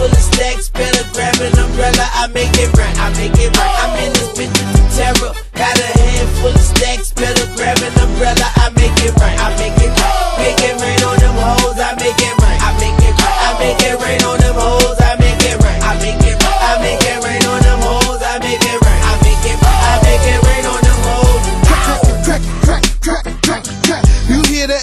full of stacks, better grab an umbrella. I make it right, I make it right.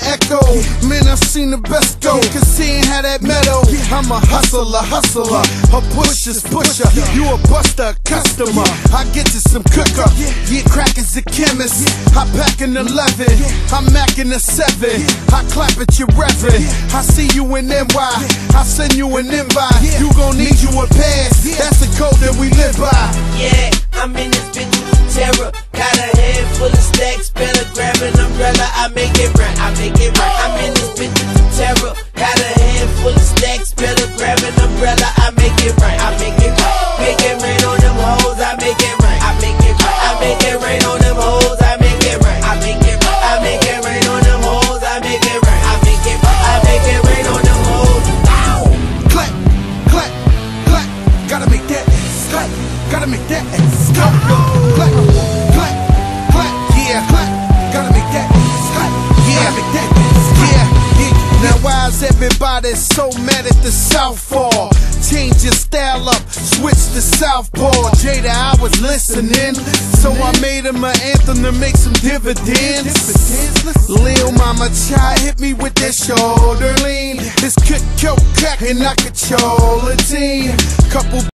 Echo. Man, I've seen the best go, cause he ain't had that metal. I'm a hustler, hustler, a pusher's pusher. You a buster, customer. I get to some cooker. Yeah, crack is a chemist. I pack an 11. I'm macking a 7. I clap at your reverend. I see you in NY. I send you an invite. You gon' need you a pass. That's the code that we live by. Yeah, I'm in this bitch with terror. Got a head full of stacks, better grab an umbrella. I make it right, I make it right. Why is everybody so mad at the Southpaw? Change your style up, switch to Southpaw. Jada, I was listening, so I made him an anthem to make some dividends. Lil Mama Chai hit me with that shoulder lean. This cook, coke, crack, and I control a team. Couple